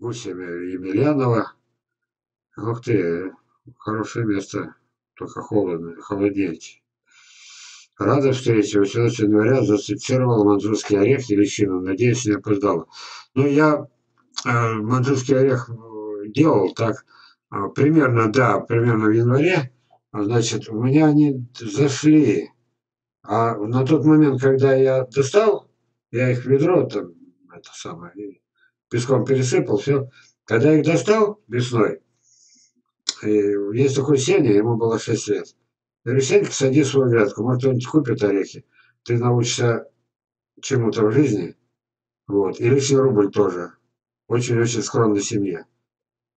Гусями Емельянова. Ух ты, хорошее место, только холодно, холоднеть. Рада встрече. 18 января зацитировал манчжурский орех и личину. Надеюсь, не опоздала. Ну, я э, манчжурский орех э, делал так, э, примерно, да, примерно в январе. Значит, у меня они зашли. А на тот момент, когда я достал, я их в ведро там, это самое, песком пересыпал, все. Когда я их достал весной, и есть такой Сеня, ему было 6 лет. Я говорю, Сенька, сади свою грядку, может, кто-нибудь купит орехи. Ты научишься чему-то в жизни. Вот. И лишний рубль тоже. Очень-очень скромной семье.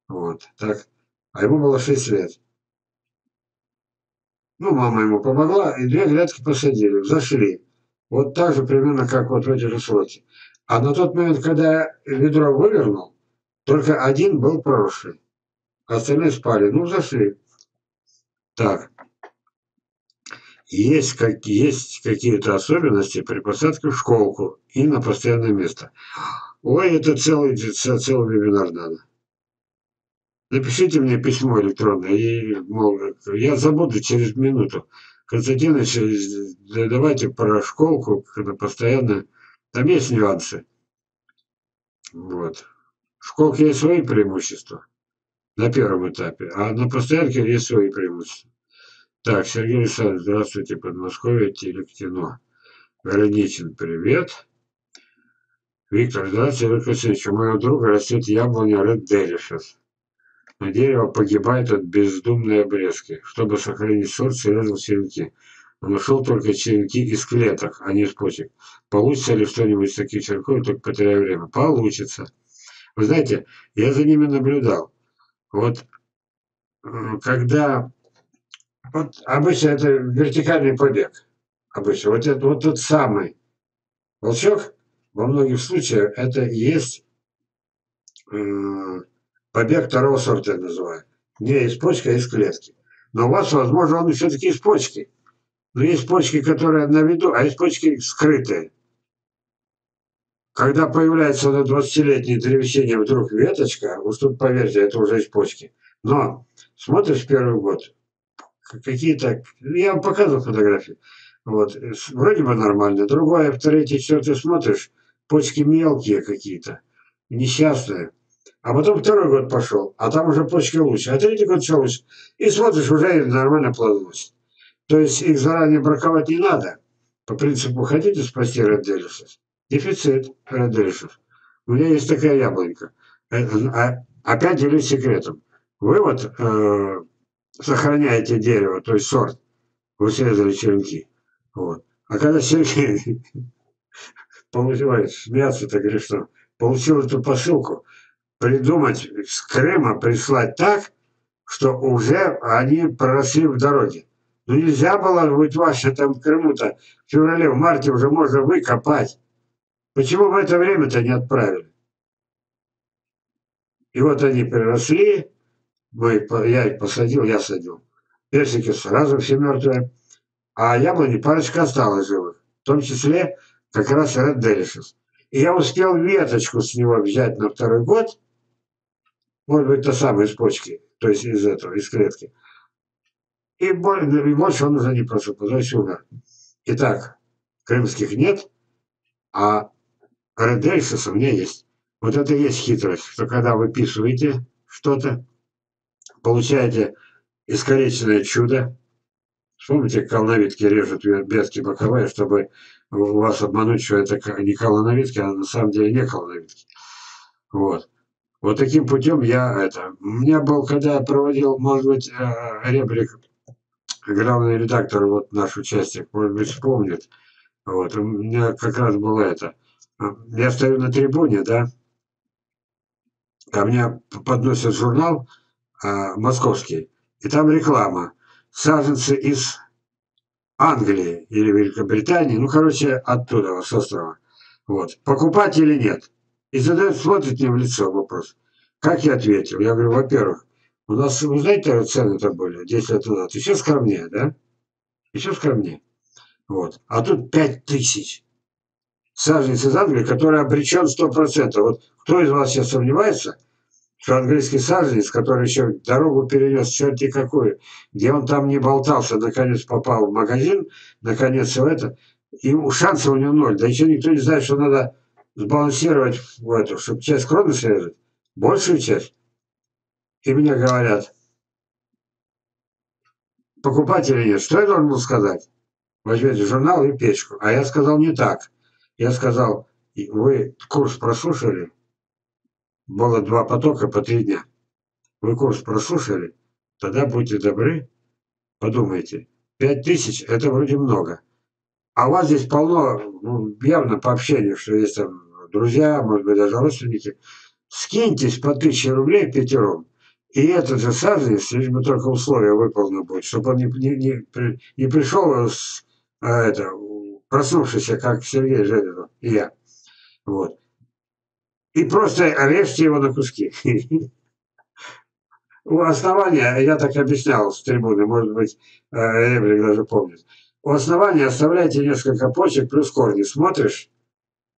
Вот. Так. А ему было 6 лет. Ну, мама ему помогла, и две грядки посадили, зашли. Вот так же примерно, как вот в эти же сроки. А на тот момент, когда ведро вывернул, только один был проросший. Остальные спали. Ну, зашли. Так. Есть, как, есть какие-то особенности при посадке в школку и на постоянное место. Ой, это целый, целый вебинар надо. Напишите мне письмо электронное, и, мол, я забуду через минуту. Константинович, давайте про школку, когда постоянно... Там есть нюансы. Вот. В школке есть свои преимущества на первом этапе, а на постоянке есть свои преимущества. Так, Сергей Александрович, здравствуйте, Подмосковье, Телектино. Граничин, привет. Виктор, здравствуйте, Виктор Васильевич. У моего друга растет яблоня Red Delicious. Но дерево погибает от бездумной обрезки. Чтобы сохранить сорт, срезал черенки. Нашел только черенки из клеток, а не из почек. Получится ли что-нибудь с таких черенков, только потеряю время? Получится. Вы знаете, я за ними наблюдал. Вот когда... Вот обычно это вертикальный побег. Обычно. Вот это вот тот самый волчок во многих случаях это и есть э, Побег второго сорта я называю. Не из почки, а из клетки. Но у вас, возможно, он все-таки из почки. Но есть почки, которые на виду, а есть почки скрытые. Когда появляется на 20-летней древесине вдруг веточка, вот тут, поверьте, это уже из почки. Но смотришь первый год, какие-то... Я вам показывал фотографии. Вот, вроде бы нормально. Другое, третье, четвертое смотришь, почки мелкие какие-то, несчастные. А потом второй год пошел, а там уже почки лучше. А третий год все лучше. И смотришь, уже нормально плодоносит. То есть их заранее браковать не надо. По принципу, хотите спасти Red Дефицит Red У меня есть такая яблонька. Э, а, опять делюсь секретом. Вы вот э, сохраняете дерево, то есть сорт. Вы срезали черенки. Вот. А когда черенки... Получилось, смеяться-то грешно. Получил эту посылку, придумать с Крыма прислать так, что уже они проросли в дороге. Ну нельзя было быть ваше там в Крыму-то в феврале, в марте уже можно выкопать. Почему в это время-то не отправили? И вот они приросли, мы, я их посадил, я садил. Персики сразу все мертвые, а яблони парочка осталась живых, в том числе как раз Red Delicious. И я успел веточку с него взять на второй год, может быть, та самая из почки, то есть из этого, из клетки. И, больше он уже не просыпал, значит умер. Итак, крымских нет, а Редельсис у есть. Вот это и есть хитрость, что когда вы писываете что-то, получаете искореченное чудо. Вспомните, колоновитки режут ветки боковые, чтобы вас обмануть, что это не колоновитки, а на самом деле не колоновитки. Вот. Вот таким путем я это... У меня был, когда я проводил, может быть, э, реплик, главный редактор, вот наш участник, может быть, вспомнит. Вот, у меня как раз было это. Я стою на трибуне, да, ко мне подносят журнал а, московский, и там реклама. Саженцы из Англии или Великобритании, ну, короче, оттуда, с острова. Вот. Покупать или нет? И задает, смотрит мне в лицо вопрос. Как я ответил? Я говорю, во-первых, у нас, вы знаете, цены-то были 10 лет назад. Еще скромнее, да? Еще скромнее. Вот. А тут 5 тысяч. саженец из Англии, который обречен 100%. Вот кто из вас сейчас сомневается, что английский саженец, который еще дорогу перенес черти какую, где он там не болтался, наконец попал в магазин, наконец в это, и шансов у него ноль. Да еще никто не знает, что надо сбалансировать в эту, чтобы часть кроны срезать, большую часть. И мне говорят, покупателя нет. Что я должен был сказать? Возьмите журнал и печку. А я сказал не так. Я сказал, вы курс прослушали? Было два потока по три дня. Вы курс прослушали? Тогда будьте добры, подумайте. Пять тысяч – это вроде много. А у вас здесь полно, ну, явно по общению, что есть там друзья, может быть, даже родственники. Скиньтесь по тысяче рублей пятером. И этот же саженец, лишь бы только условия выполнены будут, чтобы он не, не, не, не пришел с, а, это, проснувшийся, как Сергей Жединов и я. Вот. И просто режьте его на куски. У основания, я так объяснял с трибуны, может быть, Эвлик даже помнит. У основания оставляйте несколько почек плюс корни. Смотришь,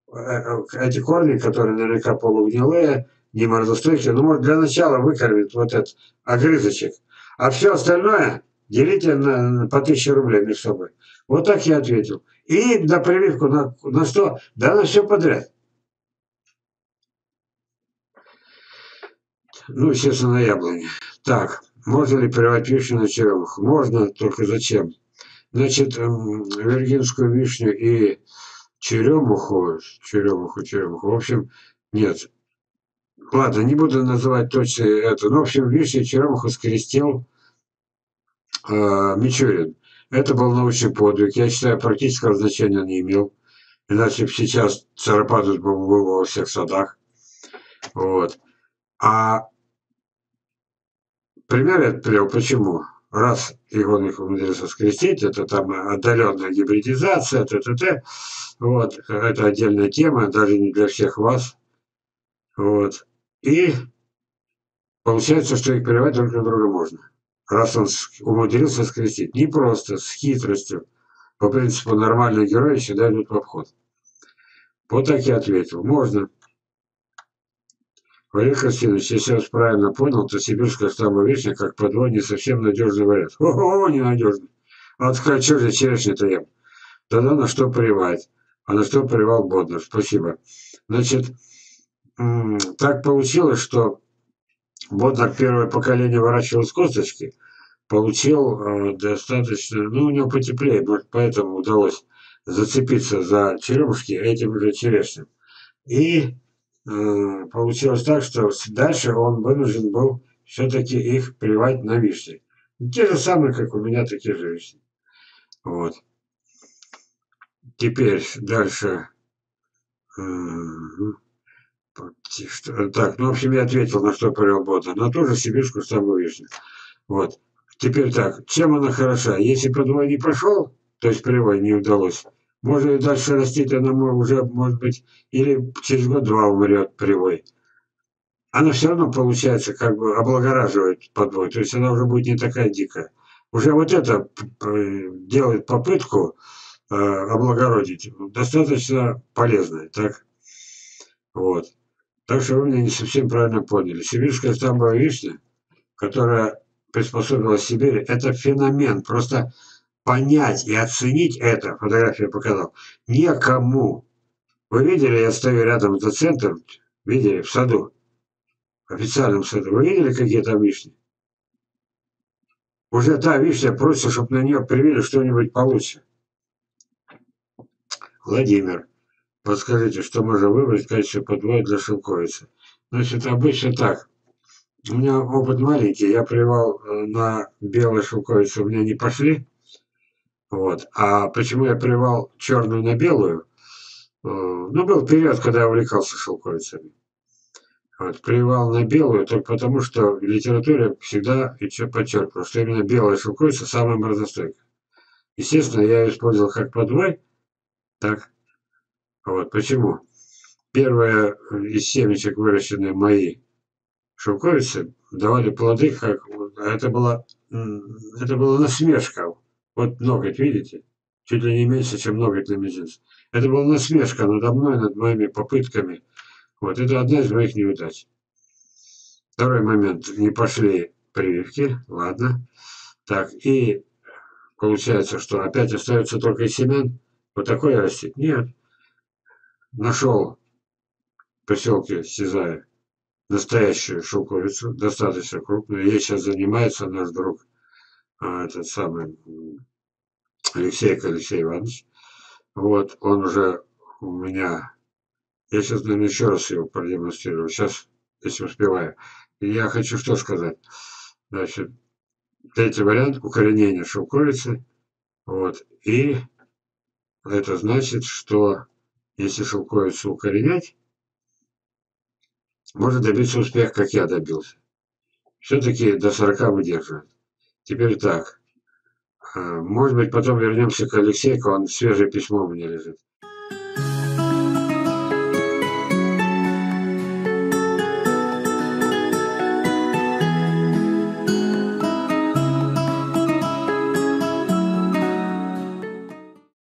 э, э, эти корни, которые наверняка полугнилые, не морозостойкие, ну, может, для начала выкормит вот этот огрызочек. А все остальное делите на, по 1000 рублей между собой. Вот так я ответил. И на прививку на, на что? Да на все подряд. Ну, естественно, на яблоне. Так, можно ли прививать вишню на черемуху? Можно, только зачем? Значит, виргинскую вишню и черемуху, черемуху, черемуху, в общем, нет, Ладно, не буду называть точно это. Но, в общем, вишня черемуху скрестил э, Мичурин. Это был научный подвиг. Я считаю, практического значения не имел. Иначе сейчас царапатус был, был во всех садах. Вот. А пример я привел. Почему? Раз их умудрился скрестить, это там отдаленная гибридизация, т, т, т. Вот. Это отдельная тема, даже не для всех вас. Вот. И получается, что их прививать друг на друга можно. Раз он умудрился скрестить. Не просто, с хитростью. По принципу нормальные герои всегда идут в обход. Вот так я ответил. Можно. Валерий Константинович, если я вас правильно понял, то сибирская штамба вишня как подвой не совсем надежный вариант. Ого, ненадежный. Что же черешню-то ем? Тогда на что прививать? А на что привал Боднер? Спасибо. Значит, так получилось, что Боднар первое поколение выращивал с косточки, получил э, достаточно, ну, у него потеплее, может, поэтому удалось зацепиться за черемушки этим же черешням. И э, получилось так, что дальше он вынужден был все-таки их привать на вишни. Те же самые, как у меня, такие же вишни. Вот. Теперь дальше. Угу. Так, ну, в общем, я ответил, на что повел бота. На ту же сибирскую самую вишню. Вот. Теперь так, чем она хороша? Если подвой не прошел, то есть привой не удалось, можно и дальше растить, она уже, может быть, или через год-два умрет привой. Она все равно, получается, как бы облагораживает подвой, то есть она уже будет не такая дикая. Уже вот это делает попытку э, облагородить достаточно полезной, так? Вот. Так что вы меня не совсем правильно поняли. Сибирская стамбовая вишня, которая приспособилась в Сибири, это феномен. Просто понять и оценить это, фотография показал, некому. Вы видели, я стою рядом с центром, видели, в саду, в официальном саду. Вы видели, какие там вишни? Уже та вишня просит, чтобы на нее привили что-нибудь получше. Владимир. Подскажите, что можно выбрать в качестве подвоя для шелковицы? Значит, обычно так. У меня опыт маленький, я привал э, на белую шелковицу, у меня не пошли. Вот. А почему я привал черную на белую? Э, ну, был период, когда я увлекался шелковицами. Вот, привал на белую только потому, что в литературе всегда подчеркивал, что именно белая шелковица самая морозостойкая. Естественно, я ее использовал как подвой, так, вот почему. Первые из семечек, выращенные мои шелковицы, давали плоды, как это была, это была насмешка. Вот ноготь, видите? чуть ли не меньше, чем ноготь на мизинце. Это была насмешка надо мной, над моими попытками. Вот, это одна из моих неудач. Второй момент. Не пошли прививки, ладно. Так, и получается, что опять остается только из семян. Вот такое растет? Нет. Нашел в поселке Сизая настоящую шелковицу, достаточно крупную. Ей сейчас занимается наш друг, а, этот самый Алексей Алексей Иванович. Вот, он уже у меня... Я сейчас, наверное, еще раз его продемонстрирую. Сейчас, если успеваю. Я хочу что сказать. Значит, третий вариант укоренения шелковицы. Вот. И это значит, что если шелковицу укоренять, можно добиться успеха, как я добился. Все-таки до 40 выдерживает. Теперь так. А, может быть, потом вернемся к Алексейку, он свежее письмо у меня лежит.